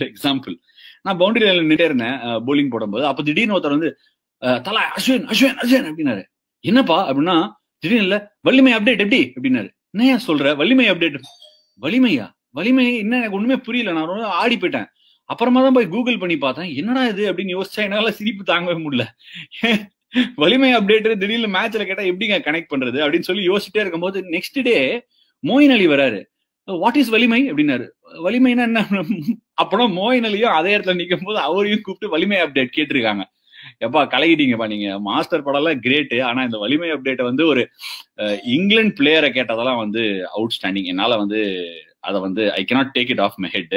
Example நான் boundary லைன்ல நின்று இருந்தேன் போலிங் போடும்போது. அப்ப திடீர்னு ஒருத்தர் வந்து தலா அஸ்வின் அஸ்வின் அஸ்வின் அப்படின்னாரு. என்னப்பா அப்படின்னா திடீர்னு இல்ல வலிமை அப்டேட் எப்படி? அப்படின்னாரு. என்னையா சொல்ற? வலிமை அப்டேட் வலிமையா? வலிமை என்ன? எனக்கு ஒண்ணுமே புரியல. நான் ரொம்ப ஆடி போயிட்டேன். அப்புறமா தான் போய் கூகுள் பண்ணி பார்த்தேன். என்னடா இது அப்படின்னு யோசிச்சா என்னால சிரிப்பு தாங்கவே முடியல. வலிமை அப்டேட் திடீர்னு மேட்ச்ல கேட்டா எப்படிங்க கனெக்ட் பண்றது? அப்படின்னு சொல்லி யோசிச்சுட்டே இருக்கும்போது நெக்ஸ்ட் டே மோயின் அலி வராரு. வாட் இஸ் வலிமை? அப்படின்னாரு. வலிமைன்னா என்ன? அப்புறம் மோயின் அலியும் அதே இடத்துல நிக்கும் போது அவரையும் கூப்பிட்டு வலிமை அப்டேட் கேட்டிருக்காங்க. எப்பா கலகிட்டீங்கப்பா நீங்க. மாஸ்டர் படம்லாம் கிரேட்டு ஆனா இந்த வலிமை அப்டேட் வந்து ஒரு இங்கிலாந்து பிளேயரை கேட்டதெல்லாம் வந்து அவுட் ஸ்டாண்டிங் என்னால வந்து அதை வந்து I cannot take it off my head